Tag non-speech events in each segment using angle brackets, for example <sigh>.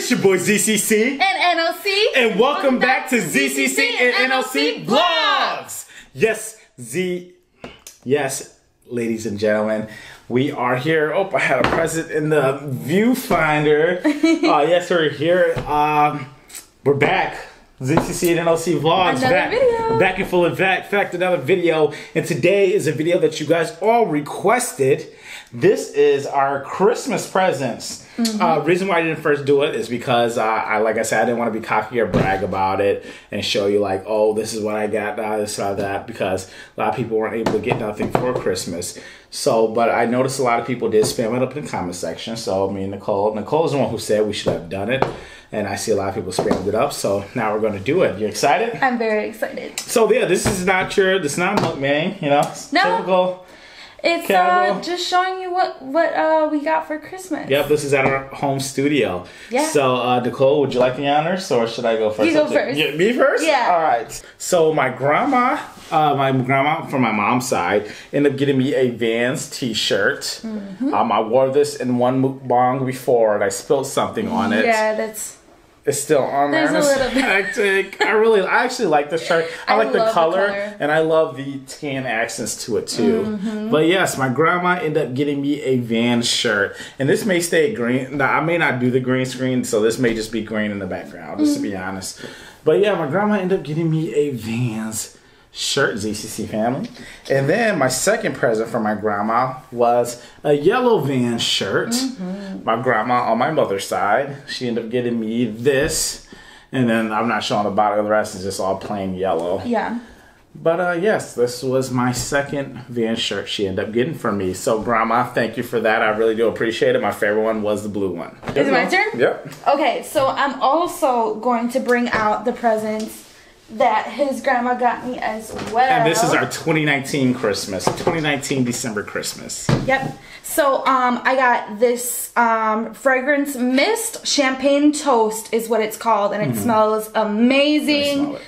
It's your boy ZCC. And NOC. And welcome, back, to ZCC and NOC Vlogs. Yes, Z. Yes, ladies and gentlemen. We are here. Oh, I had a present in the viewfinder. <laughs> uh, yes, we're here. Um, we're back. ZCC and NOC Vlogs. Another back, video. back in full effect. fact, another video. And today is a video that you guys all requested. This is our Christmas presents. Mm-hmm. Uh, reason why I didn't first do it is because uh, I, like I said, I didn't want to be cocky or brag about it and show you like, oh, this is what I got, uh, this, uh, that, because a lot of people weren't able to get nothing for Christmas. So, but I noticed a lot of people did spam it up in the comment section. So, me and Nicole, Nicole is the one who said we should have done it, and I see a lot of people spammed it up. So now we're going to do it. You excited? I'm very excited. So yeah, this is not your, this is not mukbang, you know, No. typical. It's uh, just showing you what what uh, we got for Christmas. Yep, this is at our home studio. Yeah. So, uh, Nicole, would you like the honors, or should I go first? You go first. Yeah, me first. Yeah. All right. So my grandma, uh, my grandma from my mom's side, ended up getting me a Vans T-shirt. Mm-hmm. Um, I wore this in one mukbang before, and I spilled something on it. Yeah, that's It's still on there. There's a little bit. hectic. I really, I actually like this shirt. I, I like the love the color, color. and I love the tan accents to it too. Mm-hmm. But yes, my grandma ended up getting me a Vans shirt, and this may stay green. Now, I may not do the green screen, so this may just be green in the background, just to be Mm. honest. But yeah, my grandma ended up getting me a Vans shirt, ZCC family. And then my second present from my grandma was a yellow van shirt. Mm-hmm. My grandma on my mother's side, she ended up getting me this. And then I'm not showing the bottom, of the rest is just all plain yellow. yeah. But uh, yes, this was my second van shirt she ended up getting for me. So, Grandma, thank you for that. I really do appreciate it. My favorite one was the blue one. Is it my turn? Yep. Okay, so I'm also going to bring out the presents that his grandma got me as well. And this is our 2019 Christmas, 2019 December Christmas. Yep. So um, I got this um, fragrance mist champagne toast is what it's called, and it smells amazing. Mm-hmm. smell it.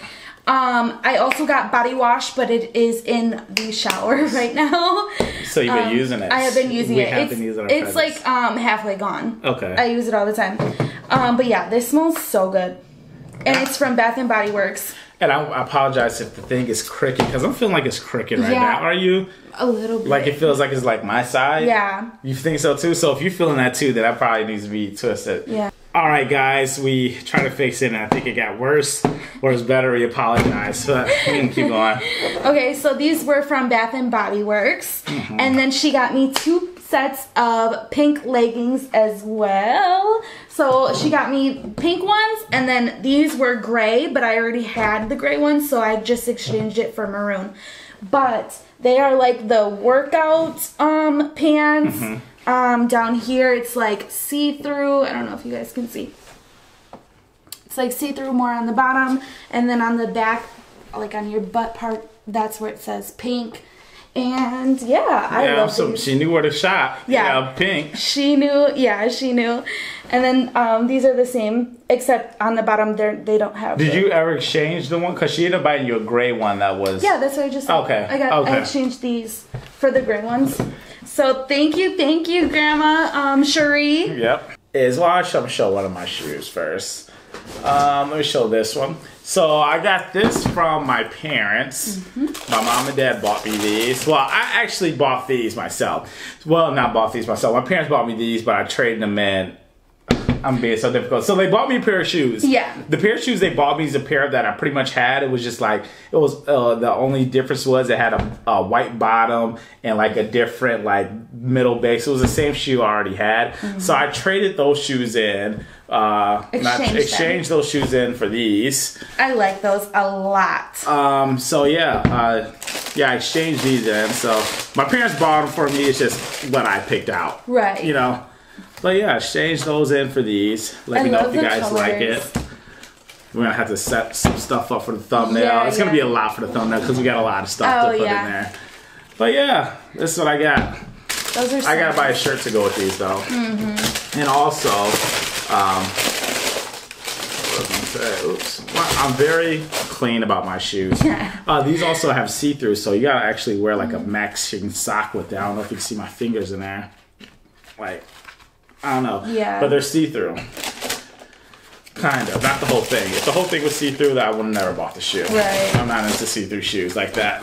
Um, I also got body wash, but it is in the shower <laughs> right now. So you've been Um, using it. I have been using we it. have it's been using it's like um, halfway gone. Okay. I use it all the time. Um, but yeah, this smells so good, and it's from Bath and Body Works. And I, I apologize if the thing is crooked because I'm feeling like it's crooked right Yeah. now. Are you? A little bit. Like it feels like it's like my side? Yeah. You think so too? So if you're feeling that too, then that probably needs to be twisted. Yeah. All right, guys, we tried to fix it, and I think it got worse or it's better. We apologize, but we can keep going. <laughs> Okay, so these were from Bath and Body Works, Mm-hmm. and then she got me two sets of pink leggings as well. So she got me pink ones, and then these were gray, but I already had the gray ones, so I just exchanged it for maroon. But they are like the workout um pants. Mm-hmm. Um, down here it's like see-through. I don't know if you guys can see. It's like see-through more on the bottom, and then on the back, like on your butt part, that's where it says pink. And yeah, I Yeah, love so these. she knew where to shop. Yeah. pink. She knew, yeah, she knew. And then um, these are the same, except on the bottom they they don't have. Did the- you ever exchange the one? Because she ended up buying you a gray one that was. Yeah, that's what I just said. Okay, I got Okay. I exchanged these for the gray ones. So thank you, thank you, Grandma um, Cherie. Yep. Is well, I should show one of my shoes first. Um, let me show this one. So I got this from my parents. Mm-hmm. My mom and dad bought me these. Well, I actually bought these myself. Well, not bought these myself. My parents bought me these, but I traded them in. I'm being so difficult. So they bought me a pair of shoes. Yeah. The pair of shoes they bought me is a pair that I pretty much had. It was just like it was. Uh, the only difference was it had a, a white bottom and like a different like middle base. It was the same shoe I already had. So I traded those shoes in. Uh, not Exchanged those shoes in for these. I like those a lot. Um, so yeah, uh, yeah, I exchanged these in. So my parents bought them for me. It's just what I picked out. Right. You know. But yeah, exchange those in for these. Let I me know if you guys like it. We're gonna have to set some stuff up for the thumbnail. Yeah, it's gonna be a lot for the thumbnail because we got a lot of stuff Oh, to put yeah. in there. But yeah, this is what I got. Those are. I gotta so buy a shirt to go with these though. Mm-hmm. And also, um, what was I say? Oops. I'm very clean about my shoes. <laughs> Uh, these also have see-through, so you gotta actually wear like a matching sock with it. I don't know if you can see my fingers in there. Like, I don't know. Yeah. But they're see-through. Kind of, not the whole thing. If the whole thing was see through, that I would have never bought the shoe. Right. I'm not into see through shoes like that.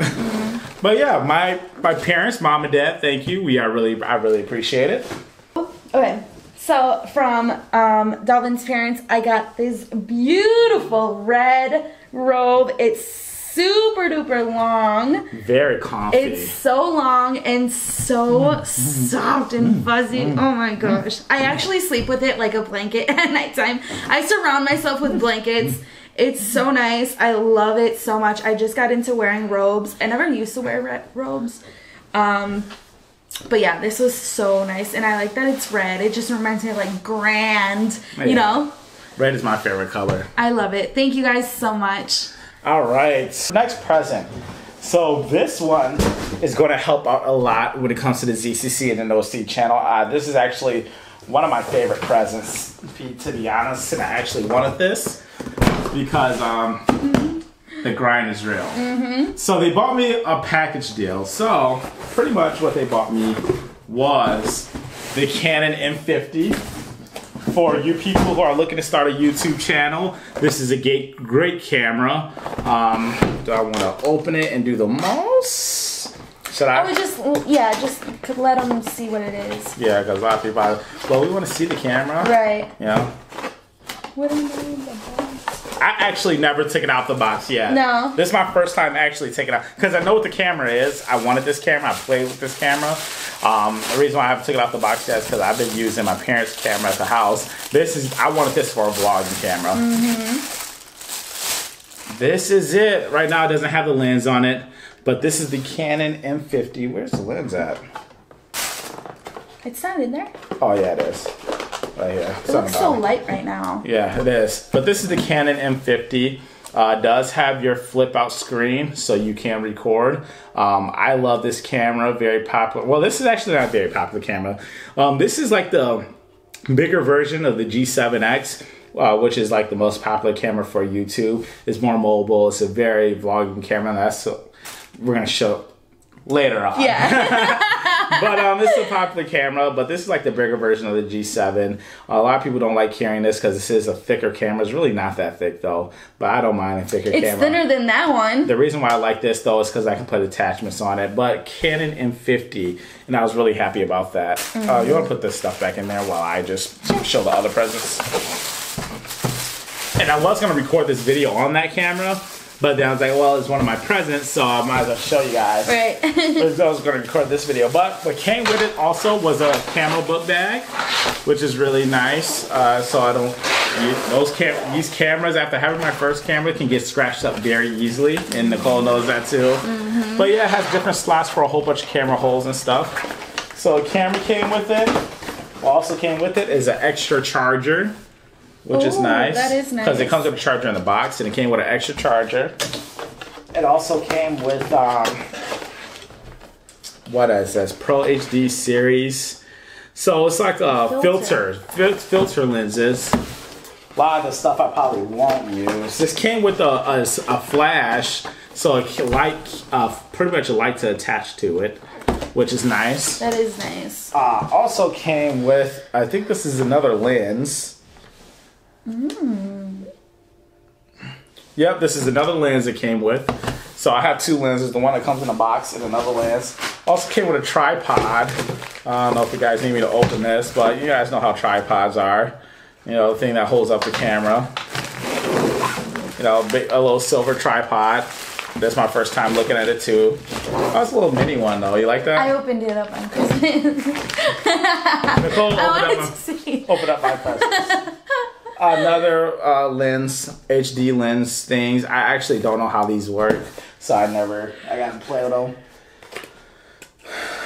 <laughs> but yeah, my my parents, mom and dad, thank you. We are really, I really appreciate it. Okay. So from um, Dalvin's parents, I got this beautiful red robe. It's super duper long. Very comfy. It's so long and so mm. Mm. soft and mm. fuzzy. Oh my gosh. I actually sleep with it like a blanket <laughs> at nighttime. I surround myself with blankets. It's so nice. I love it so much. I just got into wearing robes. I never used to wear red robes. Um, but yeah, this was so nice. And I like that it's red. It just reminds me of like grand, Yeah. you know? Red is my favorite color. I love it. Thank you guys so much. All right. Next present. So this one is going to help out a lot when it comes to the ZCC and the No Seed channel. Uh, this is actually one of my favorite presents, to be honest. And I actually wanted this because um, the grind is real. So they bought me a package deal. So pretty much what they bought me was the Canon M50 for you people who are looking to start a YouTube channel, this is a great, great camera. Um, do I want to open it and do the most? Should I I? would just, yeah, just could let them see what it is. Yeah, because a lot of people, are, well, we want to see the camera. Right. Yeah. What am I box? I actually never took it out the box yet. No. This is my first time actually taking it out because I know what the camera is. I wanted this camera. I played with this camera. Um, the reason why I haven't taken it out the box yet is because I've been using my parents' camera at the house. This is I wanted this for a vlogging camera. Mm -hmm. This is it. Right now it doesn't have the lens on it, but this is the Canon M50. Where's the lens at? It's not in there. Oh yeah, it is. Right here. It looks so light right now. Yeah, it is. But this is the Canon M50. Uh, does have your flip out screen so you can record. Um, I love this camera, very popular. Well, this is actually not a very popular camera. Um, this is like the bigger version of the G7X, uh, which is like the most popular camera for YouTube. It's more mobile. It's a very vlogging camera. That's we're gonna show later on. Yeah. <laughs> <laughs> but um, this is a popular camera, but this is like the bigger version of the G7. A lot of people don't like carrying this because this is a thicker camera. It's really not that thick though, but I don't mind a thicker it's camera. It's thinner than that one. The reason why I like this though is because I can put attachments on it. But Canon M50, and I was really happy about that. Uh, you want to put this stuff back in there while I just show the other presents. And I was gonna record this video on that camera, but then I was like, well, it's one of my presents, so I might as well show you guys. Right. <laughs> <laughs> I was going to record this video, but what came with it also was a camera book bag, which is really nice. Uh, so I don't use those cam- these cameras after having my first camera can get scratched up very easily, and Nicole knows that too. But yeah, it has different slots for a whole bunch of camera holes and stuff. So a camera came with it. Also came with it is an extra charger. Which is nice. that is Because it comes with a charger in the box, and it came with an extra charger. It also came with um, what is this Pro HD series. So it's like a filter, Filter. fil- filter lenses. A lot of the stuff I probably won't use. This came with a, a, a flash, so a ki- light, uh, pretty much a light to attach to it, which is nice. that is nice. Uh, also came with, I think this is another lens. Mm. Yep, this is another lens it came with. So I have two lenses, the one that comes in a box and another lens. Also came with a tripod. I don't know if you guys need me to open this, but you guys know how tripods are. You know, the thing that holds up the camera. You know, a, little silver tripod. That's my first time looking at it too. Oh, it's a little mini one though. You like that? I opened it up on Christmas. Nicole, <laughs> open I up wanted my- to see. open up my presents. <laughs> Another uh, lens, HD lens things. I actually don't know how these work, so I never. I got to play with them.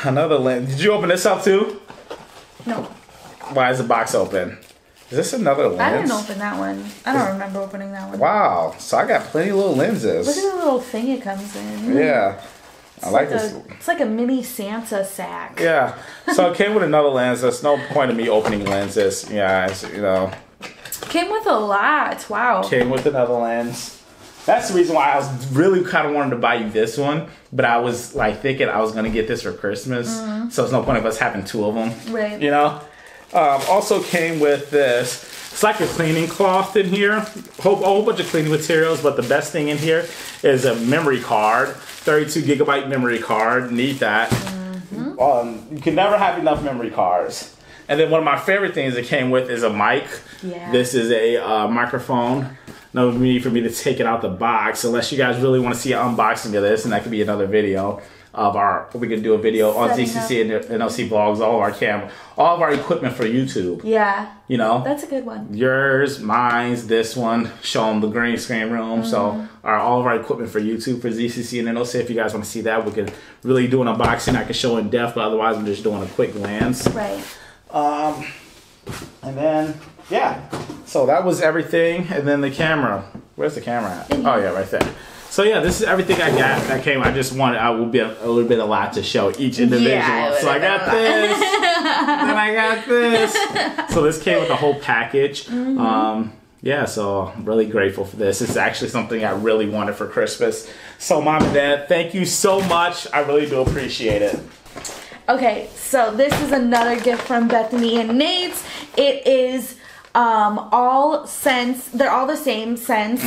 Another lens. Did you open this up too? No, Why is the box open? Is this another lens? I didn't open that one. I don't remember opening that one. Wow. So I got plenty of little Look lenses. at the little thing it comes in. Yeah. I like It's this. a- it's like a mini Santa sack. Yeah. So it came with another lens. There's no point in me opening lenses. Yeah, it's, you know. Came with a lot. Wow. came with another lens. That's the reason why I was really kind of wanted to buy you this one, but I was like thinking I was gonna get this for Christmas, so it's no point of us having two of them. Right. You know. Um, also came with this. It's like a cleaning cloth in here. Whole, a whole bunch of cleaning materials, but the best thing in here is a memory card. 32 gigabyte memory card. Need that. Um, you can never have enough memory cards. And then one of my favorite things it came with is a mic. Yeah. This is a uh, microphone. No need for me to take it out the box unless you guys really want to see an unboxing of this, and that could be another video of our. We could do a video on Setting ZCC and NOC vlogs, all of our cam, all of our equipment for YouTube. Yeah, You know, that's a good one. yours, mine's, this one, show them the green screen room. So, our, all of our equipment for YouTube for ZCC and NOC. If you guys want to see that, we could really do an unboxing. I could show in depth, but otherwise, I'm just doing a quick glance. Right. Um, and then yeah, so that was everything. And then the camera. Where's the camera at? Oh yeah, right there. So yeah, this is everything I got that came. I just wanted I will be a, a little bit a lot to show each individual. Yeah, so I got this, <laughs> and I got this. So this came with a whole package. Mm-hmm. Um, yeah, so I'm really grateful for this. It's actually something I really wanted for Christmas. So mom and dad, thank you so much. I really do appreciate it. Okay, so this is another gift from Bethany and Nate's. It is um, all scents. They're all the same scents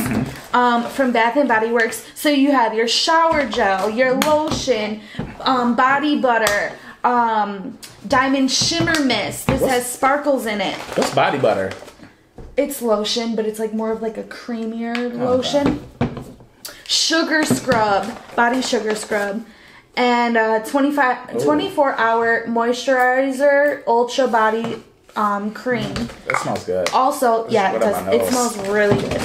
um, from Bath and Body Works. So you have your shower gel, your lotion, um, body butter, um, diamond shimmer mist. This What's- has sparkles in it. What's body butter? It's lotion, but it's like more of like a creamier lotion. Sugar scrub, body sugar scrub, and uh, 25, 24 hour moisturizer, ultra body um, cream. That smells good. Also, yeah, it does. It smells really good.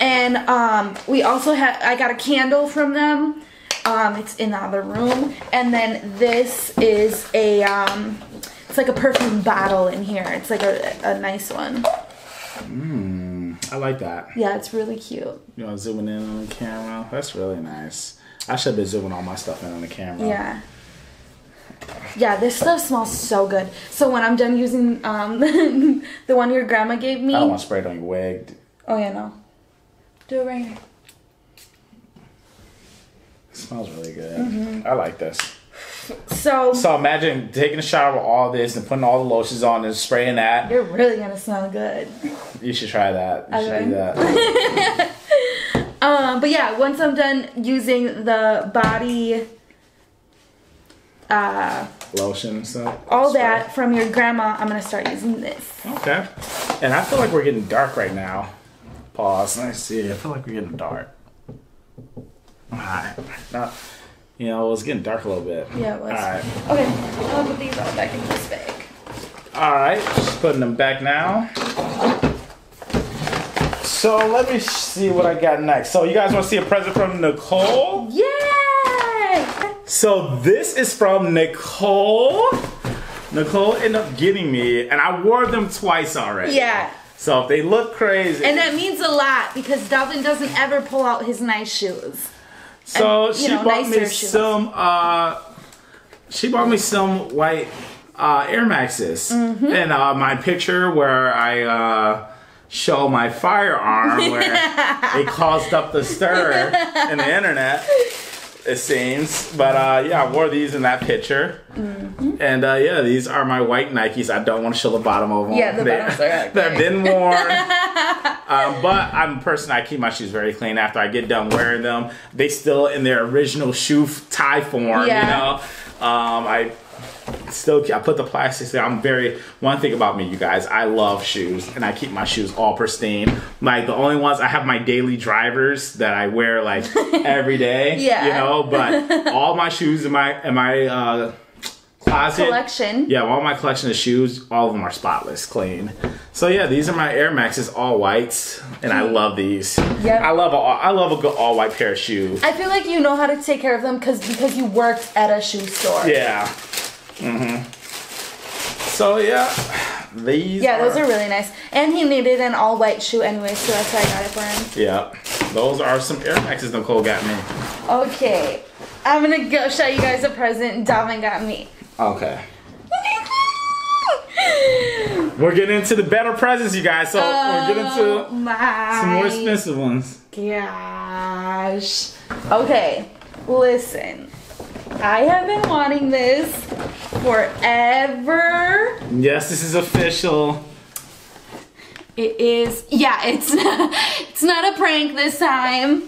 And um, we also had. I got a candle from them. Um, it's in the other room. And then this is a. Um, it's like a perfume bottle in here. It's like a, a nice one. Mmm, I like that. Yeah, it's really cute. You know, zooming in on the camera. That's really nice. I should have been zooming all my stuff in on the camera. Yeah. Yeah, this stuff smells so good. So when I'm done using um, <laughs> the one your grandma gave me. I don't want to spray it on your wig. Oh yeah, no. Do it right here. It smells really good. Mm-hmm. I like this. So, So imagine taking a shower with all this and putting all the lotions on and spraying that. you're really gonna smell good. You should try that. You should do that. <laughs> Um, but yeah, once I'm done using the body, uh, Lotion and stuff. all Spray. that from your grandma, I'm gonna start using this. Okay. And I feel like we're getting dark right now. Pause. Let's see. I feel like we're getting dark. Alright. Now, you know, it was getting dark a little bit. Yeah, it was. Alright. Okay, I'm gonna put these all back in this bag. Alright. Just putting them back now. So let me see what I got next. So you guys want to see a present from Nicole? Yay! So this is from Nicole. Nicole ended up getting me, and I wore them twice already. Yeah. So if they look crazy, And that means a lot because Dalvin doesn't ever pull out his nice shoes. so and, she know, bought me shoes. some. uh She bought me some white uh Air Maxes, Mm-hmm. and uh my picture where I uh show my firearm <laughs> where it caused up the stir in the internet. It seems, but uh, yeah, I wore these in that picture, Mm-hmm. and uh, yeah, these are my white Nikes. I don't want to show the bottom of them. Yeah, the They- bottoms are. They've been worn, <laughs> um, but I'm a person. I keep my shoes very clean after I get done wearing them. They still in their original shoe tie form. Yeah. You know, um, I still I put the plastics there. I'm very one thing about me, you guys. I love shoes, and I keep my shoes all pristine. Like the only ones I have my daily drivers that I wear like <laughs> every day. Yeah. you know. But <laughs> all my shoes in my in my uh, closet Collection. yeah, all my collection of shoes, all of them are spotless, clean. So yeah, these are my Air Maxes, all whites, and I love these. Yep. I love a, I love a good all white pair of shoes. I feel like you know how to take care of them because because you worked at a shoe store. Yeah. Mhm. So yeah, these. Yeah, those are really nice. And he needed an all white shoe anyway, so that's why I got it for him. Yeah, those are some Air Maxes Nicole got me. Okay, I'm gonna go show you guys a present Dalvin got me. Okay. We're getting into the better presents, you guys. So we're getting Oh to some more expensive ones. gosh. Okay, listen. I have been wanting this forever. Yes, this is official. It is. Yeah, it's <laughs> it's not a prank this time.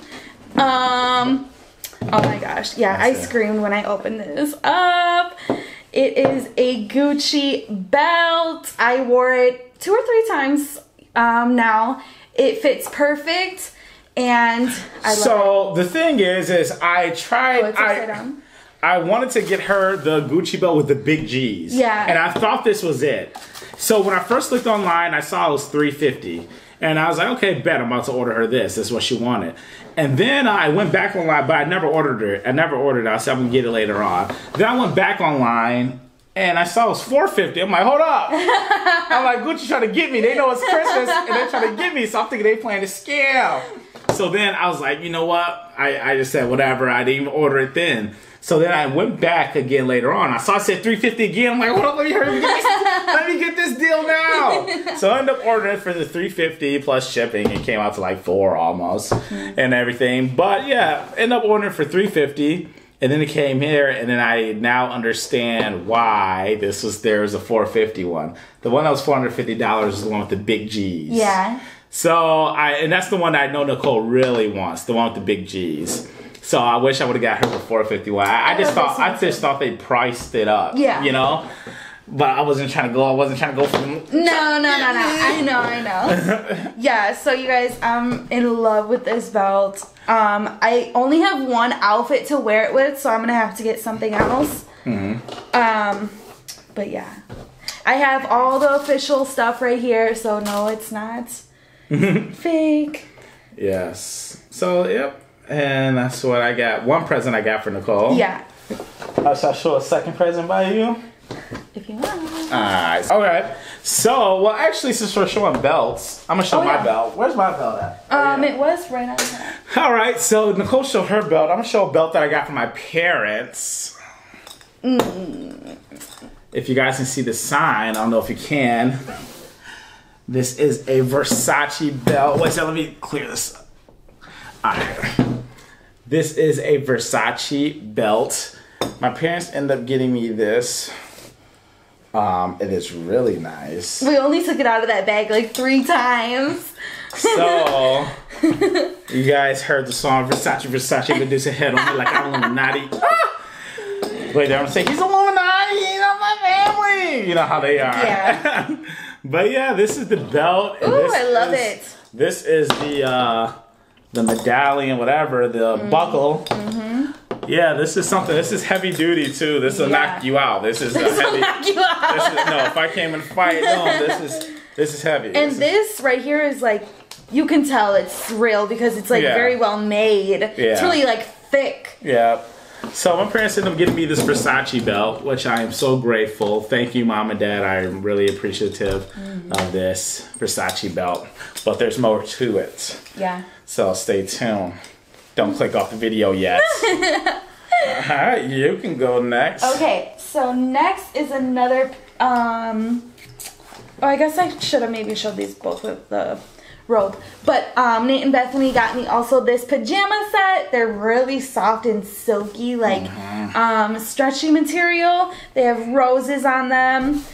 Um. Oh my gosh. Yeah, I it. screamed when I opened this up. It is a Gucci belt. I wore it two or three times um, now. It fits perfect, and I love it. So the thing is, is I tried. Oh, it's upside I, down. I wanted to get her the Gucci belt with the big G's. Yeah. And I thought this was it. So when I first looked online, I saw it was 350 and I was like, okay, bet I'm about to order her this. This is what she wanted. And then I went back online, but I never ordered it. I never ordered it. I said I'm gonna get it later on. Then I went back online and I saw it was 450. I'm like, hold up. <laughs> I'm like, Gucci trying to get me. They know it's Christmas and they're trying to get me. So I'm thinking they playing a scam. So then I was like, you know what? I, I just said whatever. I didn't even order it then. So then I went back again later on. I saw it said 350 again. I'm like, hold up, let me hurry get this, let me get this deal now. <laughs> so I ended up ordering it for the 350 plus shipping. It came out to like four almost mm-hmm. and everything. But yeah, ended up ordering for 350. And then it came here, and then I now understand why this was there was a 450 one. The one that was 450 dollars is the one with the big G's. Yeah. So I and that's the one I know Nicole really wants, the one with the big G's. So I wish I would have got her for 451. I, I just thought I just thought they priced it up. Yeah. You know? But I wasn't trying to go I wasn't trying to go for. No, no, no, no. I know, I know. <laughs> yeah, so you guys, I'm in love with this belt. Um, I only have one outfit to wear it with, so I'm gonna have to get something else. hmm Um, but yeah. I have all the official stuff right here, so no, it's not <laughs> fake. Yes. So yep. And that's what I got. One present I got for Nicole. Yeah, I shall show a second present by you. if you want. Alright. Okay. So well actually since we're showing belts, I'm gonna show Oh, my yeah. belt. Where's my belt at? Um, it was right on there. All right, so Nicole showed her belt. I'm gonna show a belt that I got from my parents. If you guys can see the sign, I don't know if you can. This is a Versace belt. Wait, so let me clear this. up. All right. This is a Versace belt. My parents end up getting me this. Um, it is really nice. We only took it out of that bag like three times. So, <laughs> you guys heard the song Versace, Versace, Medusa head on me like I'm Illuminati. Ah! <laughs> Wait, they're gonna say he's Illuminati, he's not my family. You know how they are. Yeah. <laughs> but yeah, this is the belt. Ooh, I love is- it. This is the uh, the medallion, whatever, the Mm-hmm. buckle. Yeah, this is something. This is heavy duty too. This will Yeah. knock you out. This is a heavy. Knock you out. this is, no, if I came and fight, no, this is this is heavy. And is- this right here is like, you can tell it's real because it's like Yeah. very well made. It's Yeah. really like thick. Yeah. So my parents ended up getting me this Versace belt, which I am so grateful. Thank you, mom and dad. I'm really appreciative of this Versace belt. But there's more to it. Yeah. So stay tuned. Don't click off the video yet. <laughs> All right, you can go next. Okay, so next is another. Um, oh, I guess I should have maybe showed these both with the robe. But um, Nate and Bethany got me also this pajama set. They're really soft and silky, like um, stretchy material. They have roses on them.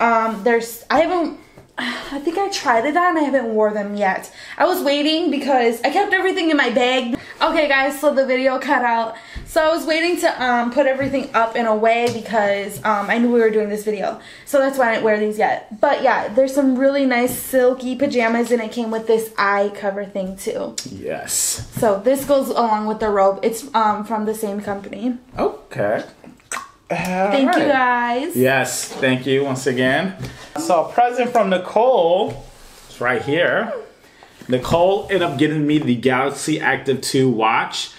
Um, there's I haven't. <sighs> I think I tried it on. I haven't wore them yet. I was waiting because I kept everything in my bag. Okay, guys, so the video cut out. So I was waiting to um, put everything up in a way because um, I knew we were doing this video. So that's why I didn't wear these yet. But yeah, there's some really nice silky pajamas and it came with this eye cover thing too. Yes. So this goes along with the robe. It's um, from the same company. Okay. Thank you guys. Yes, thank you once again. So, a present from Nicole. It's right here. Nicole ended up getting me the Galaxy Active 2 watch.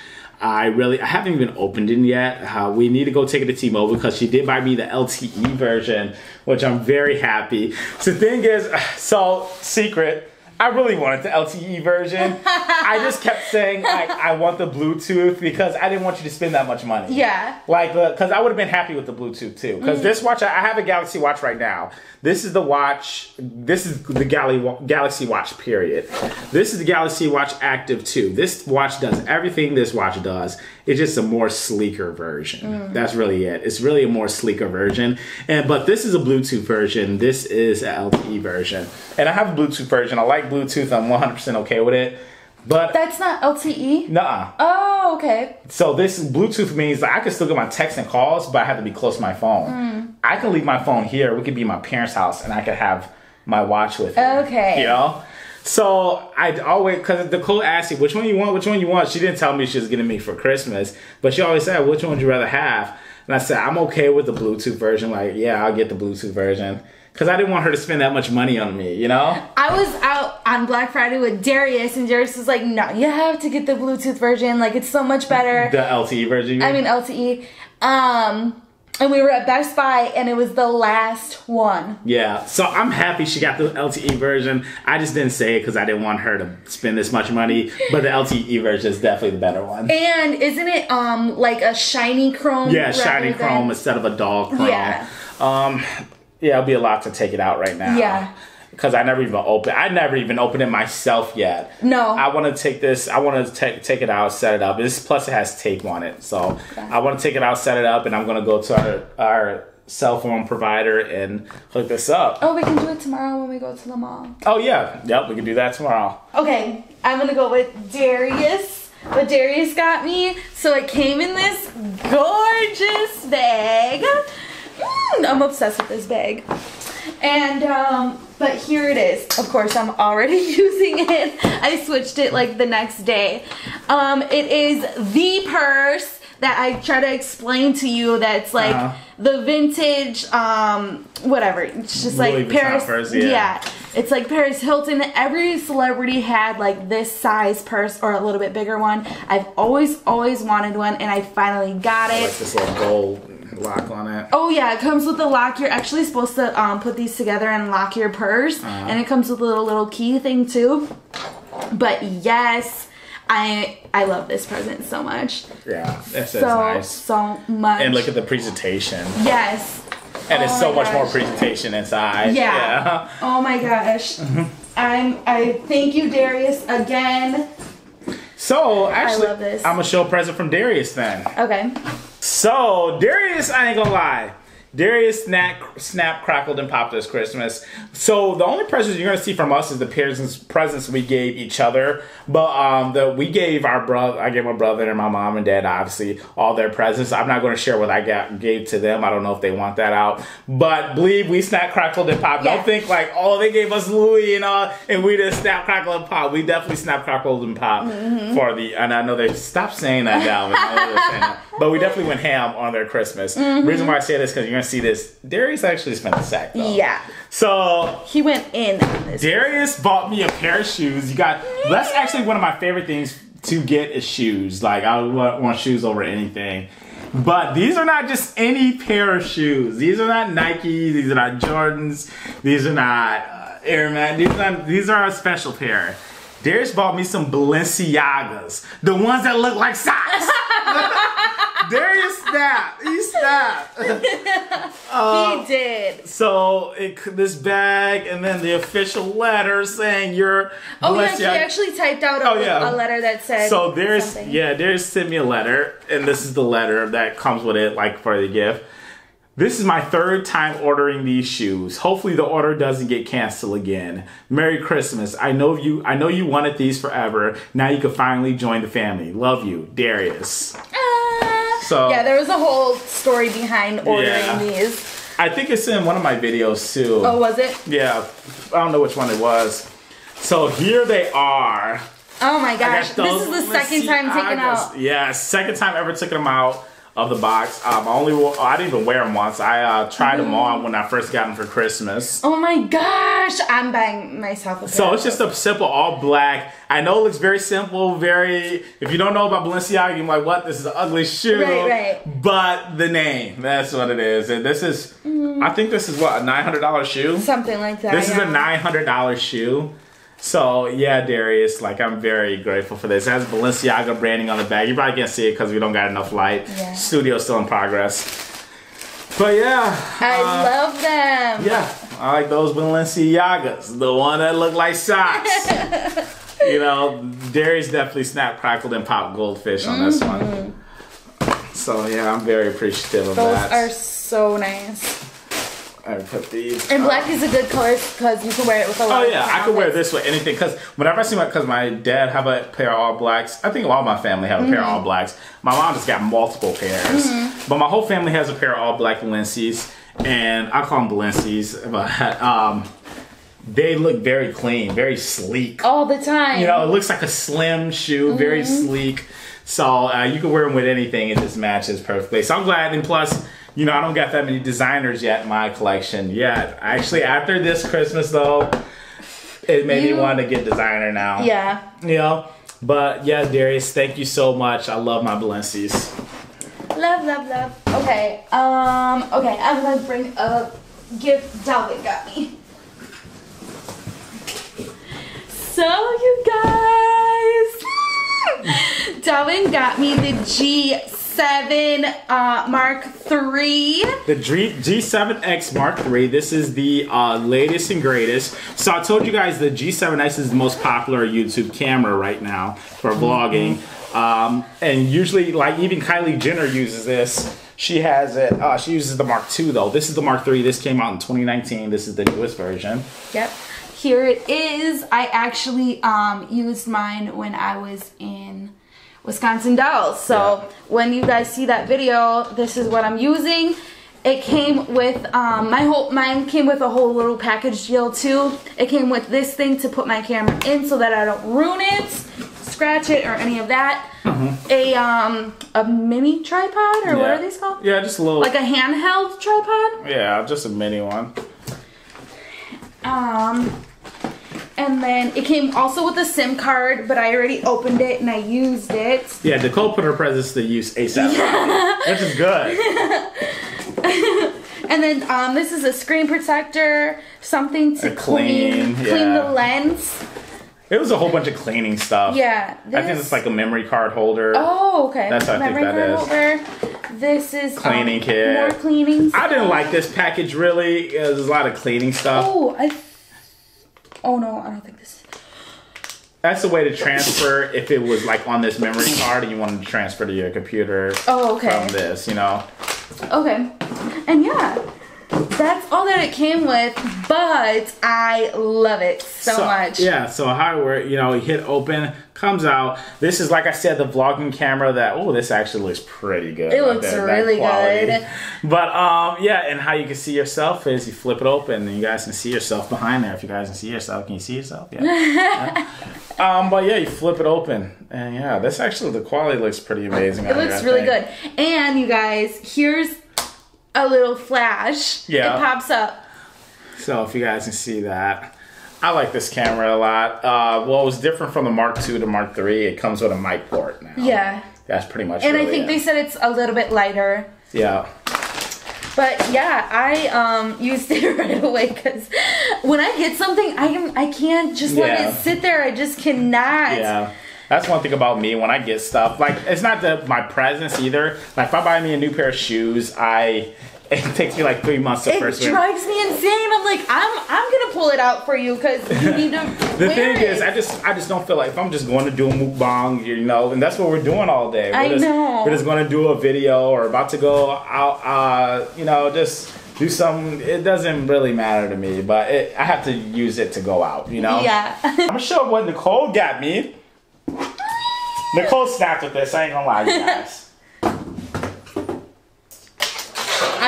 I really, I haven't even opened it yet. Uh, we need to go take it to T-Mobile because she did buy me the LTE version, which I'm very happy. So the thing is, <sighs> so secret, I really wanted the LTE version. I just kept saying like I want the Bluetooth because I didn't want you to spend that much money. Yeah. Like uh, because I would have been happy with the Bluetooth too. Because mm. this watch, I have a Galaxy Watch right now. This is the watch. This is the Gal- Galaxy Watch. Period. This is the Galaxy Watch Active 2. This watch does everything this watch does. It's just a more sleeker version. That's really it. It's really a more sleeker version. And but this is a Bluetooth version. This is an LTE version. And I have a Bluetooth version. I like Bluetooth. I'm 100% okay with it. But That's not LTE. nah. Oh, okay. So this Bluetooth means I can still get my texts and calls, but I have to be close to my phone. Mm. I can leave my phone here. We could be my parents' house, and I could have my watch with me. Okay. You know. So I always because Nicole asked me which one you want, which one you want. She didn't tell me she was getting me for Christmas, but she always said, "Which one would you rather have?" And I said, "I'm okay with the Bluetooth version. Like, yeah, I'll get the Bluetooth version." Because I didn't want her to spend that much money on me, you know? I was out on Black Friday with Darius, and Darius was like, "No, you have to get the Bluetooth version. Like, it's so much better." The LTE version. you I mean LTE. Um, and we were at Best Buy, and it was the last one. Yeah, so I'm happy she got the LTE version. I just didn't say it because I didn't want her to spend this much money. But the LTE version is definitely the better one. And isn't it um like a shiny chrome? Yeah, shiny than- chrome instead of a dull chrome. Yeah. Um, yeah, it'll be a lot to take it out right now. Yeah. Because I never even open. I never even opened it myself yet. No. I want to take this. I want to take take it out, set it up. This plus it has tape on it, so I want to take it out, set it up, and I'm gonna go to our our cell phone provider and hook this up. Oh, we can do it tomorrow when we go to the mall. Oh yeah, yep, we can do that tomorrow. Okay, I'm gonna go with Darius. What Darius got me. So it came in this gorgeous bag. Mm, I'm obsessed with this bag. And um, but here it is. Of course, I'm already <laughs> using it. I switched it like the next day. Um, it is the purse that I try to explain to you. That's like Uh-huh. the vintage, um, whatever. It's just Louis like Vuitton Paris. purse, yeah. yeah. It's like Paris Hilton. Every celebrity had like this size purse or a little bit bigger one. I've always, always wanted one, and I finally got I it. like this little gold lock on it. Oh yeah, it comes with a lock. You're actually supposed to um, put these together and lock your purse, Uh-huh. and it comes with a little little key thing too. But yes, I I love this present so much, Yeah, this is so nice. so much. And look at the presentation. yes. And it's Oh so my much more presentation inside. Yeah. Oh my gosh. <laughs> I'm I thank you Darius again. So actually, love this. I'm gonna show a present from Darius then. Okay. So Darius, I ain't gonna lie. Darius snap, snap, crackled, and popped this Christmas. So the only presents you're gonna see from us is the presents presents we gave each other. But um, the we gave our brother, I gave my brother and my mom and dad obviously all their presents. I'm not gonna share what I got gave to them. I don't know if they want that out. But believe we snap, crackled, and popped. Yeah. Don't think like oh they gave us Louis and all, and we just snap, crackled, and pop. We definitely snap, crackled, and pop Mm-hmm. for the. And I know they stop saying that now. I know they're saying that. But we definitely went ham on their Christmas. Mm-hmm. Reason why I say this because you're gonna see this. Darius actually spent a sack. Though. Yeah. So He went in on this. Darius bought me a pair of shoes. You got that's actually one of my favorite things to get is shoes. Like I want want shoes over anything. But these are not just any pair of shoes. These are not Nikes. These are not Jordans. These are not uh, Air Max. These are not, these are a special pair. Darius bought me some Balenciagas, the ones that look like socks. <laughs> Darius snapped. He snapped. <laughs> he um, did. So it, this bag and then the official letter saying you're Oh yeah, he actually typed out a, Oh, yeah. a letter that said. So there's something. yeah, there's sent me a letter, and this is the letter that comes with it, like for the gift. This is my third time ordering these shoes. Hopefully the order doesn't get canceled again. Merry Christmas. I know you I know you wanted these forever. Now you can finally join the family. Love you, Darius. Ah. So- yeah, there was a whole story behind ordering Yeah. these. I think it's in one of my videos too. Oh, was it? Yeah, I don't know which one it was. So here they are. Oh my gosh, this is the second time taken Balenciagas. out. Yeah, second time ever taking them out of the box. Um, I only wo- I didn't even wear them once. I uh, tried them on when I first got them for Christmas. Oh my gosh, I'm buying myself a pair. So it's just a simple all black. I know it looks very simple, very. If you don't know about Balenciaga, you're like, what? This is an ugly shoe. Right, right. But the name, that's what it is. And this is, I think this is what a nine hundred dollar shoe. something like that. This is a nine hundred dollar shoe. So yeah, Darius, like I'm very grateful for this. It has Balenciaga branding on the bag. You probably can't see it because we don't got enough light. Yeah. Studio's still in progress. But yeah, I uh, love them. yeah, I like those Balenciagas, the one that look like socks. <laughs> you know, Darius definitely snapped, crackled, and popped goldfish on this one. So yeah, I'm very appreciative of Mm-hmm. Those are so nice. I put these. And black is a good color because you can wear it with a lot Oh yeah, I could wear this with anything because whenever I see my because my dad have a pair of all blacks. I think all my family have a pair of Mm-hmm. all blacks. My mom just got multiple pairs, but my whole family has a pair of all black Balenci's, and I call them Balenci's, <laughs> but um, they look very clean, very sleek. all the time. You know, it looks like a slim shoe, very Mm-hmm. sleek. So uh, you can wear them with anything; it just matches perfectly. So I'm glad. And plus, you know, I don't got that many designers yet in my collection yet. Actually, after this Christmas though, it made You- me want to get designer now. yeah. You know. But yeah, Darius, thank you so much. I love my Balenci's. Love, love, love. Okay. Um. Okay. I'm gonna bring a gift Dalvin got me. So you guys, <laughs> Dalvin got me the G7 uh, Mark III. The G- G7X Mark III. This is the uh, latest and greatest. So I told you guys the G7X is the most popular YouTube camera right now for vlogging. Um, and usually, like even Kylie Jenner uses this. She has it. Uh, she uses the Mark II though. This is the Mark III. This came out in 2019. This is the newest version. Yep. Here it is. I actually um, used mine when I was in Wisconsin Dells. So Yeah. when you guys see that video, this is what I'm using. It came with um, my whole mine came with a whole little package deal too. It came with this thing to put my camera in so that I don't ruin it, scratch it, or any of that. A um a mini tripod or what Mm-hmm. Are these called? Yeah, just a little. Like a handheld tripod. yeah, just a mini one. Um, and then it came also with a SIM card, but I already opened it and I used it. Yeah, Nicole put her presents to use ASAP, which is good. <laughs> And then um, this is a screen protector, something to A clean, clean clean the lens. It was a whole bunch of cleaning stuff. Yeah, I think this- it's like a memory card holder. Oh, okay. That's what I think Memory that card holder. This is um, Cleaning kit. More cleaning. Stuff. I didn't like this package really. There's a lot of cleaning stuff. Oh, I. Oh no, I don't think this. That's the way to transfer if it was like on this memory card and you wanted to transfer to your computer Oh, okay. from this, you know. Okay. And yeah, that's all that it came with, but I love it so, much. Yeah, so hardware, you know, you hit open, comes out. This is like I said, the vlogging camera that oh, this actually looks pretty good. It like looks that- that really quality. good. But um yeah, and how you can see yourself is you flip it open and you guys can see yourself behind there. If you guys can see yourself, can you see yourself? Yeah. <laughs> Yeah. Um, but yeah, you flip it open, and yeah, this actually the quality looks pretty amazing. It looks really good. And you guys, here's a little flash. Yeah. It pops up. So if you guys can see that, I like this camera a lot. Uh, well, it was different from the Mark II to Mark III. It comes with a mic port now. Yeah. that's pretty much. It. And I think it. they said it's a little bit lighter. Yeah, But yeah, I um used <laughs> it right away because when I get something, I am I can't just let Yeah. it sit there. I just cannot. yeah. That's one thing about me when I get stuff. Like it's not the my presence either. Like if I buy me a new pair of shoes, I it takes me like three months to It first. wear. drives me insane. I'm like, I'm I'm gonna pull it out for you because you <laughs> need to. The thing it. is, I just I just don't feel like if I'm just going to do a mukbang, you know, and that's what we're doing all day. We're I just, know. We're just going to do a video or about to go out, uh, you know, just do something. It doesn't really matter to me, but it, I have to use it to go out, you know. Yeah. <laughs> I'm show what Nicole got me. <laughs> Nicole snapped with this. I ain't gonna lie, you guys.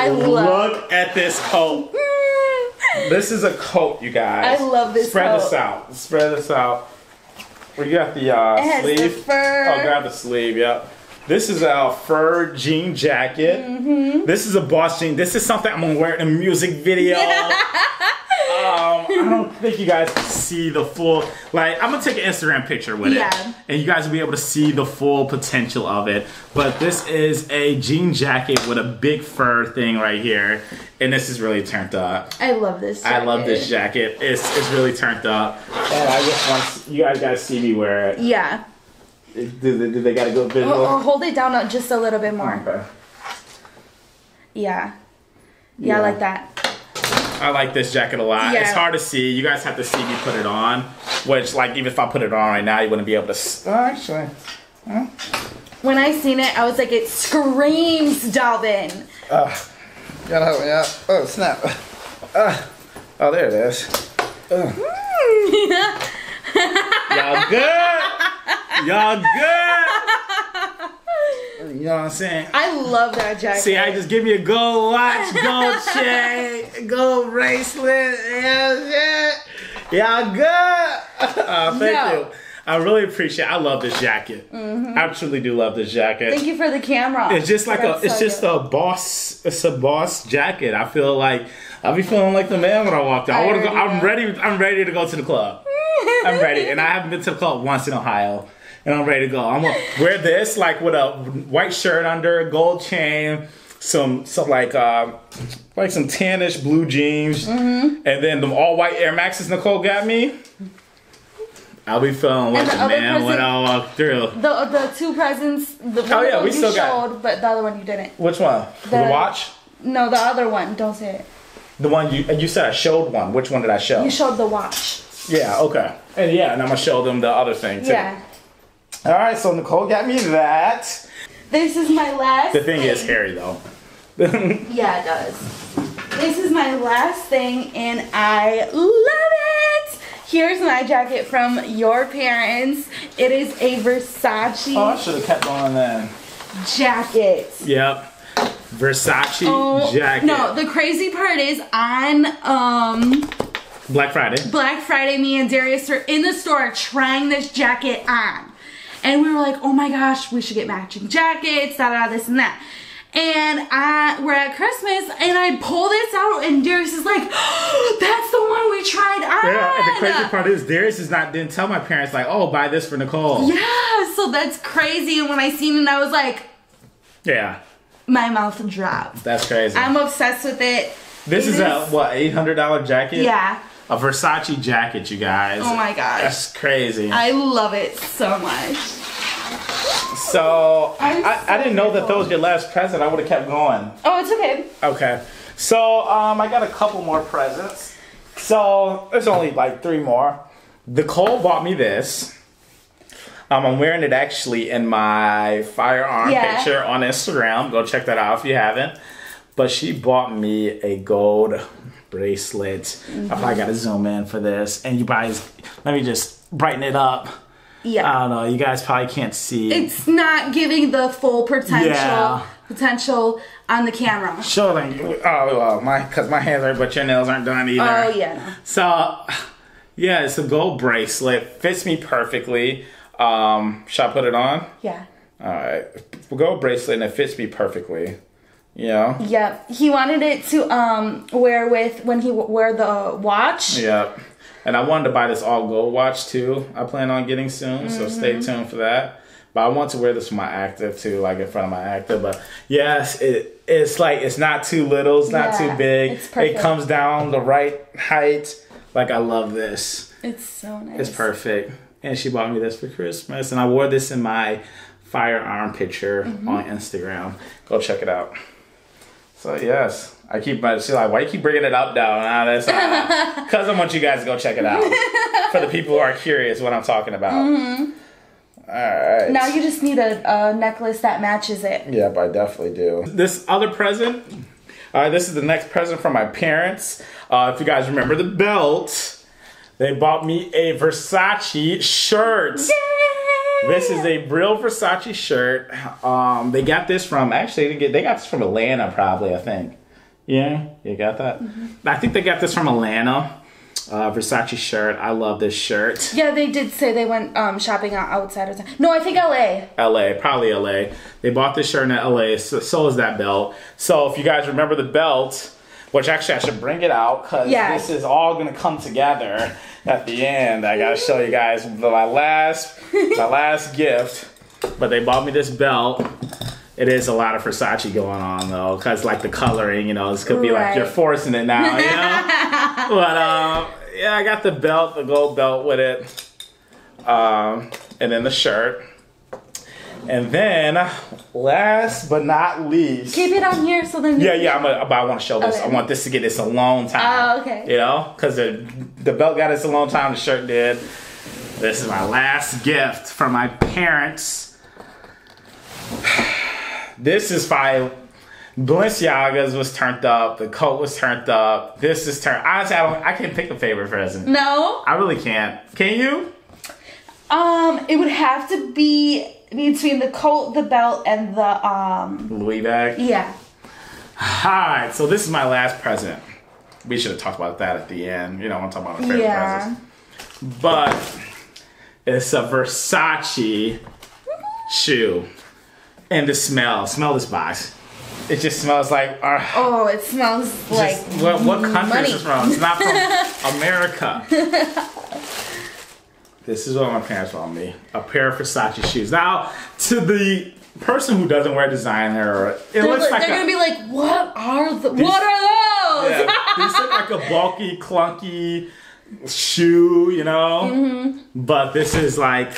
I love. Look at this coat. This is a coat, you guys. I love this Spread this out. Spread this out. We got the uh, has the sleeve. fur. Oh, grab the sleeve. Yep. This is a fur jean jacket. Mm-hmm. This is a boss jean. This is something I'm gonna wear in a music video. <laughs> um, I don't think you guys can see the full. Like, I'm gonna take an Instagram picture with Yeah. it, and you guys will be able to see the full potential of it. But this is a jean jacket with a big fur thing right here, and this is really turned up. I love this. I love this jacket. jacket. It's it's really turned up, and I just want you guys gotta see me wear it. Yeah. Do they, do they got a good visual? Or, oh, or oh, hold it down just a little bit more. Okay. Yeah. Yeah, I Yeah. like that. I like this jacket a lot. Yeah. It's hard to see. You guys have to see me put it on. Which, like, even if I put it on right now, you wouldn't be able to. s- Oh, actually. When I seen it, I was like, it screams Dalvin. Uh, gotta help me out. Oh, snap. Uh, oh, there it is. <laughs> Y'all good? Y'all good? You know what I'm saying? I love that jacket. See, I just give me a gold watch, gold <laughs> chain, gold bracelet, yeah, yeah. Y'all good? <laughs> Uh, thank No. you. I really appreciate. It. I love this jacket. I truly do love this jacket. Thank you for the camera. It's just like a. It's so just good. a boss. It's a boss jacket. I feel like I'll be feeling like the man when I walk out. I, I go, I'm ready. I'm ready to go to the club. I'm ready, and I <laughs> haven't been to the club once in Ohio, and I'm ready to go. I'm gonna wear this like with a white shirt under, a gold chain, some some like uh, like some tannish blue jeans, Mm-hmm. and then the all white Air Maxes Nicole got me. I'll be feeling like a man when I walk through. The the two presents. The one Oh, yeah, we still you got- showed, but the other one you didn't. Which one? The, The- watch. No, the other one. Don't say it. The one you and you said I showed one. Which one did I show? You showed the watch. yeah, okay. And yeah, and I'm gonna show them the other thing too. Yeah. All right, so Nicole got me that. This is my last. The thing is hairy though. <laughs> Yeah, it does. This is my last thing, and I love it. Here's my jacket from your parents. It is a Versace oh, I should have kept on then. jacket. Yep. Versace Oh, jacket. No, the crazy part is on um Black Friday. Black Friday, me and Darius are in the store trying this jacket on. And we were like, oh my gosh, we should get matching jackets, da da, this and that. And I, we're at Christmas, and I pull this out, and Darius is like, <gasps> that's the one we tried on. Yeah, and the crazy part is Darius is not didn't tell my parents like, oh, buy this for Nicole. Yeah, so that's crazy. And when I seen it, I was like, Yeah, my mouth dropped. that's crazy. I'm obsessed with it. this it is a what eight hundred dollar jacket. Yeah. A Versace jacket, you guys. Oh my gosh. That's crazy. I love it so much. so I'm I, I didn't know that that was your last present. I would have kept going. Oh, it's okay. Okay. So um, I got a couple more presents. So there's only like three more. Nicole bought me this. Um, I'm wearing it actually in my firearm Yeah. picture on Instagram. Go check that out if you haven't. But she bought me a gold bracelet. I probably got to zoom in for this. And you guys, let me just brighten it up. Yeah. I don't know. You guys probably can't see. it's not giving the full potential Yeah. potential on the camera. Show them. Oh, well, my because my hands are, but your nails aren't done either. Oh yeah. So, yeah, it's a gold bracelet. Fits me perfectly. Um, should I put it on? Yeah. All right, gold bracelet, and it fits me perfectly. Know. Yep. He wanted it to um wear with when he w- wear the watch. Yep. And I wanted to buy this all gold watch too. I plan on getting soon, so stay Mm-hmm. tuned for that. But I want to wear this for my active too, like in front of my active. But yes, it it's like it's not too little, it's not Yeah, too big. it's It comes down the right height. Like I love this. It's so nice. It's perfect. And she bought me this for Christmas. And I wore this in my firearm picture Mm-hmm. on Instagram. Go check it out. So, yes. I keep, my she's like, why you keep bringing it up, down? Nah, that's Because <laughs> I want you guys to go check it out. for the people who are curious what I'm talking about. Mm-hmm. All right. Now you just need a, a necklace that matches it. Yep, I definitely do. This other present, uh, this is the next present from my parents. Uh, if you guys remember the belt, they bought me a Versace shirt. This is a real Versace shirt. Um, they got this from actually they get they got this from Atlanta probably I think. Yeah, you got that. I think they got this from Atlanta. Uh, Versace shirt. I love this shirt. Yeah, they did say they went um shopping outside of town. No, I think L.A. LA, probably LA. They bought this shirt in LA, so, so is that belt. So if you guys remember the belt, which actually I should bring it out because Yeah. this is all gonna come together at the end. I gotta show you guys my last my last gift. But they bought me this belt. It is a lot of Versace going on though, because like the coloring, you know, this could be like you're forcing it now, you know. <laughs> but um, yeah, I got the belt, the gold belt with it, um, and then the shirt. And then, last but not least, Keep it on here so then. yeah, yeah, I'm a, but I want to show this. Okay. I want this to get this alone time. Oh, okay. You know, because the the belt got us alone time. The shirt did. This is my last gift from my parents. <sighs> This is my Balenciaga's was turned up. The coat was turned up. This is turned. Honestly, I don't. I can't pick a favorite present. No. I really can't. Can you? Um, it would have to be between the coat, the belt, and the um. Louis bag. Yeah. Alright, so this is my last present. We should have talked about that at the end. You know, I'm talking about my favorite Yeah. presents. But it's a Versace shoe. And the smell. Smell this box. It just smells like uh, Oh, it smells like just, what, what country money. is this from? It's not from <laughs> America. This is what my parents bought me. A pair of Versace shoes. Now, to the person who doesn't wear designer, it They're, looks li- like they're a, gonna be like, what are the? What are those? Yeah, these look like a bulky, clunky shoe, you know. Mm-hmm. But this is like,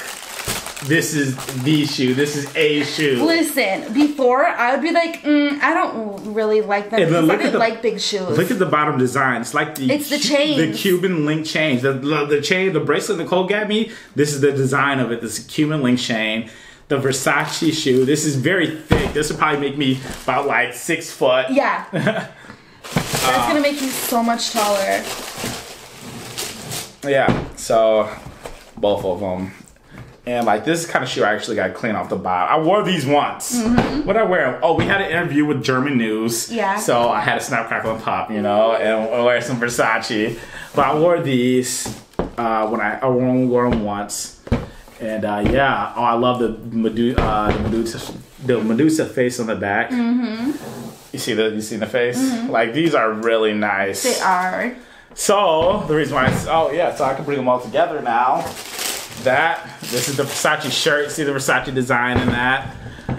this is the shoe. This is a shoe. Listen, before I would be like, mm, I don't really like them because I look at didn't the- like big shoes. Look at the bottom design. It's like the It's the chains. the Cuban link chain. The, the the chain, the bracelet Nicole got me. This is the design of it. This Cuban link chain. The Versace shoe. This is very thick. This would probably make me about like six foot. yeah. <laughs> That's Uh, gonna make you so much taller. Yeah, so both of them. And like this kind of shoe, I actually got clean off the bottom. I wore these once. What did I wear? Oh, we had an interview with German News. Yeah. So I had a snap crackle and pop, you know, and I wear some Versace. But I wore these uh, when I, I only wore them once. And uh, yeah, oh, I love the Medusa, uh, the Medusa, the Medusa face on the back. Mm-hmm. You see the you see the face? Like these are really nice. They are. So the reason why, I, oh yeah, so I can bring them all together now. That this is the Versace shirt. See the Versace design in that.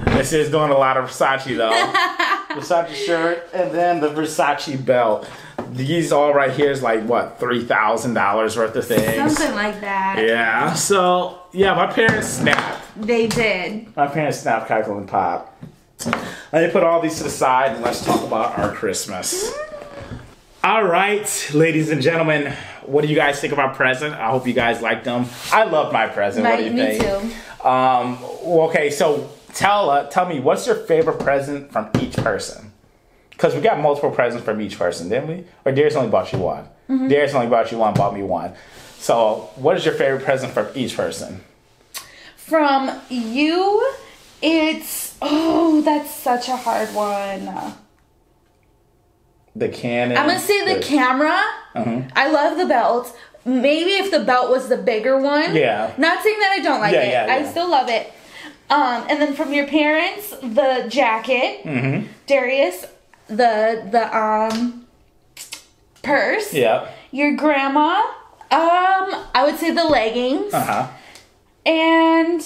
This is doing a lot of Versace though. <laughs> Versace shirt and then the Versace belt. These all right here is like what three thousand dollars worth of things. Something like that. Yeah. So yeah, my parents snapped. They did. My parents snapped, crackle, and pop. Let me put all these to the side and let's talk about our Christmas. Mm-hmm. All right, ladies and gentlemen, what do you guys think of our present? I hope you guys liked them. I love my present. what do you me think? too. Um, okay, so tell uh, tell me what's your favorite present from each person? Because we got multiple presents from each person, didn't we? Or Darius only bought you one. Mm-hmm. Darius only bought you one, bought me one. So, what is your favorite present from each person? From you, it's oh, that's such a hard one. The Canon. I'm gonna say the camera. Uh-huh. I love the belt. Maybe if the belt was the bigger one. Yeah. Not saying that I don't like Yeah, it. yeah, I still love it. Um, and then from your parents, the jacket. Mm-hmm. Darius, the the um purse. Yeah. Your grandma. Um, I would say the leggings. Uh huh. And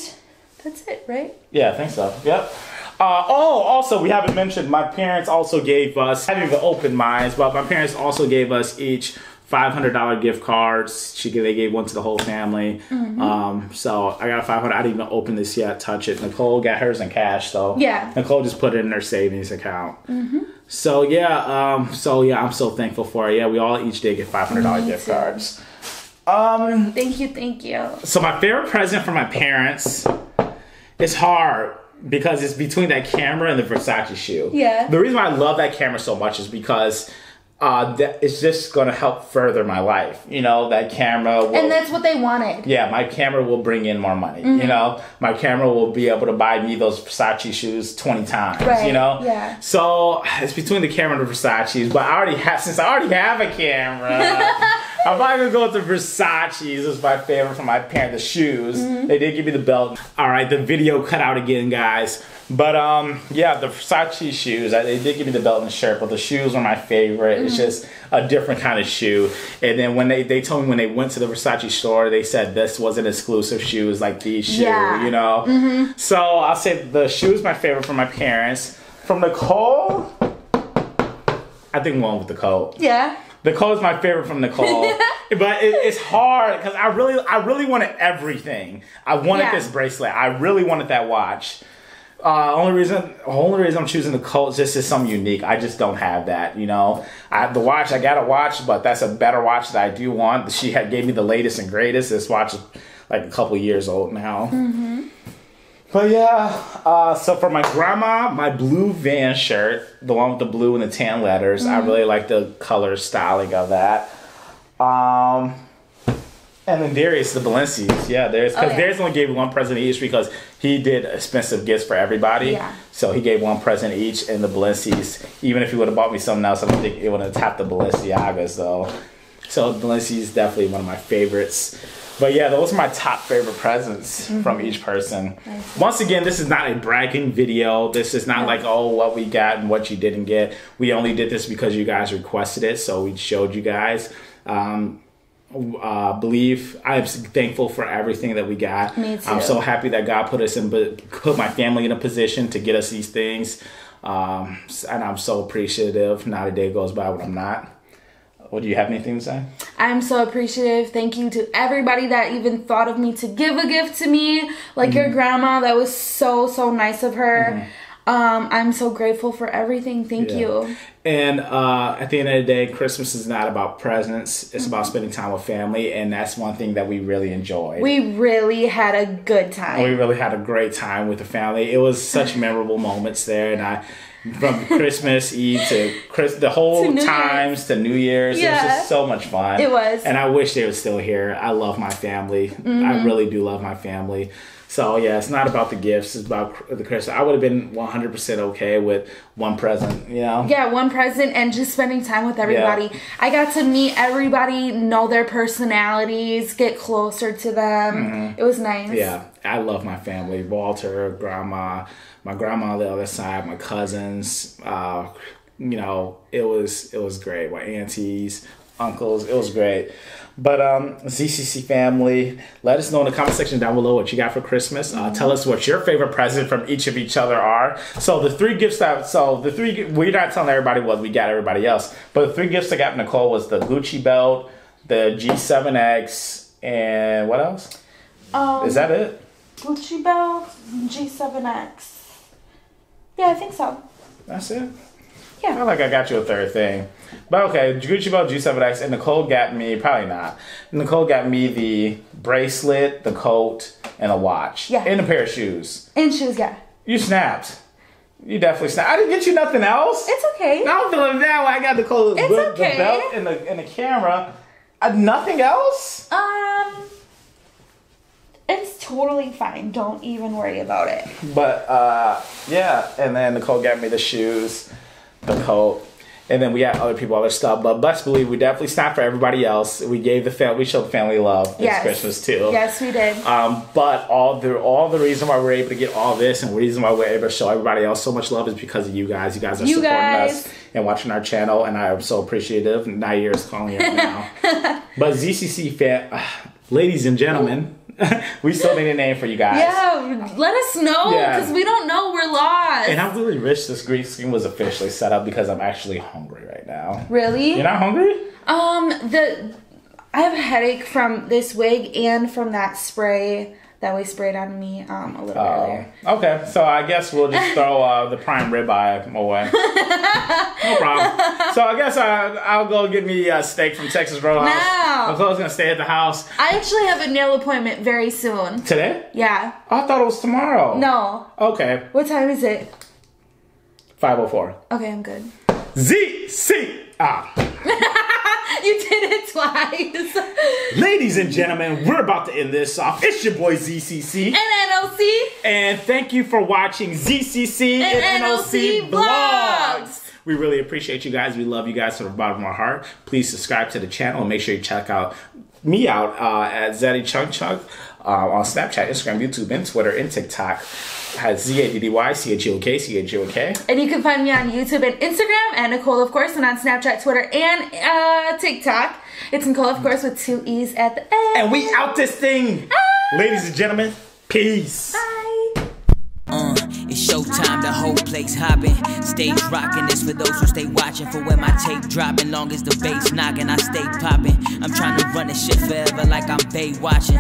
that's it, right? Yeah, I think so. Yep. Uh, oh, also, we haven't mentioned my parents also gave us, having the open minds, but my parents also gave us each $500 gift cards. She They gave one to the whole family. Mm-hmm. Um, so I got a 500 I didn't even open this yet, touch it. Nicole got hers in cash, though. Yeah. Nicole just put it in her savings account. So, yeah, um, so yeah, I'm so thankful for it. Yeah, we all each did get $500 gift cards. Um, Thank you, thank you. so my favorite present from my parents it's hard because it's between that camera and the Versace shoe. Yeah. The reason why I love that camera so much is because uh, that it's just gonna help further my life. You know, that camera will And that's what they wanted. yeah, my camera will bring in more money. Mm-hmm. You know, my camera will be able to buy me those Versace shoes twenty times. Right, You know, yeah. So it's between the camera and the Versace's, but I already have since I already have a camera. <laughs> I I'm probably gonna go with the Versace's. It was my favorite from my parents. The shoes. Mm-hmm. They did give me the belt. All right, the video cut out again, guys. But um, yeah, the Versace shoes. I, they did give me the belt and the shirt, but the shoes were my favorite. It's Mm-hmm. just a different kind of shoe. And then when they they told me when they went to the Versace store, they said this wasn't exclusive shoes like these shoes. Yeah. You know. Mhm. So I'll say the shoes my favorite from my parents. From Nicole, I think one with the coat. Yeah. Nicole is my favorite from Nicole, <laughs> but it, it's hard because I really, I really wanted everything. I wanted Yeah. this bracelet. I really wanted that watch. Uh, only reason, only reason I'm choosing the is just is something unique. I just don't have that, you know. I the watch, I got a watch, but that's a better watch that I do want. She had gave me the latest and greatest. This watch is like a couple years old now. But yeah, uh, so for my grandma, my blue van shirt, the one with the blue and the tan letters, I really like the color styling of that. Um, and then Darius, the Balenci's, yeah, Darius, because Oh, yeah. Darius only gave one present each because he did expensive gifts for everybody. Yeah. So he gave one present each, and the Balenci's. Even if he would have bought me something else, I don't think it would have tapped the Balenciagas though. So Balenci's definitely one of my favorites. But yeah, those are my top favorite presents Mm-hmm. from each person. Once again, this is not a bragging video. This is not like, oh, what we got and what you didn't get. We only did this because you guys requested it, so we showed you guys. Um, uh, believe I'm thankful for everything that we got. Me too. I'm so happy that God put us in, put my family in a position to get us these things. Um, and I'm so appreciative. Not a day goes by when I'm not. What do you have anything to say? I'm so appreciative. Thank you to everybody that even thought of me to give a gift to me, like Mm-hmm. your grandma. That was so so nice of her. Um, I'm so grateful for everything. Thank Yeah. you. And uh, at the end of the day, Christmas is not about presents. It's about spending time with family, and that's one thing that we really enjoyed. We really had a good time. we really had a great time with the family. It was such <laughs> memorable moments there, and I from <laughs> Christmas Eve to Chris, the whole To times to New Year's. It was just so much fun. It was. and I wish they were still here. I love my family. Mm-hmm. I really do love my family. So yeah, it's not about the gifts. It's about the Christmas. I would have been one hundred percent okay with one present. You know. yeah, one present and just spending time with everybody. I got to meet everybody, know their personalities, get closer to them. It was nice. Mm-hmm. Yeah, I love my family. Walter, grandma, my grandma on the other side, my cousins. Uh, you know, it was it was great. My aunties, uncles, it was great. But um, ZCC family, let us know in the comment section down below what you got for Christmas. Uh, tell us what your favorite present from each of each other are. So the three gifts that so the three we're not telling everybody what we got everybody else, but the three gifts I got Nicole was the Gucci belt, the G7X, and what else? Um, Is that it? Gucci belt, G7X. Yeah, I think so. That's it. Yeah. I feel like I got you a third thing. But okay, Gucci Belt G7X and Nicole got me, probably not. Nicole got me the bracelet, the coat, and a watch. Yeah. And a pair of shoes. And shoes, yeah. You snapped. You definitely snapped. I didn't get you nothing else. It's okay. I'm feeling that way. I got Nicole the, It's the okay. belt and the, and the camera. Uh, nothing else? Um, it's totally fine. Don't even worry about it. But uh, yeah, and then Nicole got me the shoes, the coat, and then we got other people other stuff. But best believe we definitely snapped for everybody else. We gave the family, we showed family love this Yes. Christmas too. Yes, we did. Um, but all the all the reason why we're able to get all this and the reason why we're able to show everybody else so much love is because of you guys. You guys are You supporting guys. us and watching our channel, and I am so appreciative. Nair is calling it now. <laughs> but ZCC fan, ladies and gentlemen, <laughs> we still need a name for you guys. yeah, let us know Yeah. because we don't know. We're lost. And I really wish this green screen was officially set up because I'm actually hungry right now. really? You're not hungry? Um, the I have a headache from this wig and from that spray that we sprayed on me um a little Oh, earlier. okay. So I guess we'll just throw uh, the prime ribeye away. <laughs> no problem. So I guess I, I'll go get me a steak from Texas Roadhouse. No. I'm close gonna stay at the house I actually have a nail appointment very soon. today. Yeah. I thought it was tomorrow. No. Okay. What time is it? 504. Okay, I'm good. Z <laughs> You did it twice. Ladies and gentlemen, we're about to end this off. It's your boy ZCC. and NOC And thank you for watching ZCC and, And NOC Vlogs. Vlogs. We really appreciate you guys. We love you guys from the bottom of our heart. Please subscribe to the channel and make sure you check out me out uh, at Zaddy Chunk Chunk uh, on Snapchat, Instagram, YouTube, and Twitter, and TikTok. Has Z A D D Y C H U O K C H U O K. And you can find me on YouTube and Instagram, and Nicole, of course, and on Snapchat, Twitter, and uh, TikTok. It's Nicole, of course, with two E's at the end. And we out this thing, ladies and gentlemen. Peace. Bye. Uh, it's showtime, the whole place hopping. Stage rocking, this for those who stay watching. For when my tape dropping, long as the bass knocking, I stay popping. I'm trying to run this shit forever like I'm Bay watching.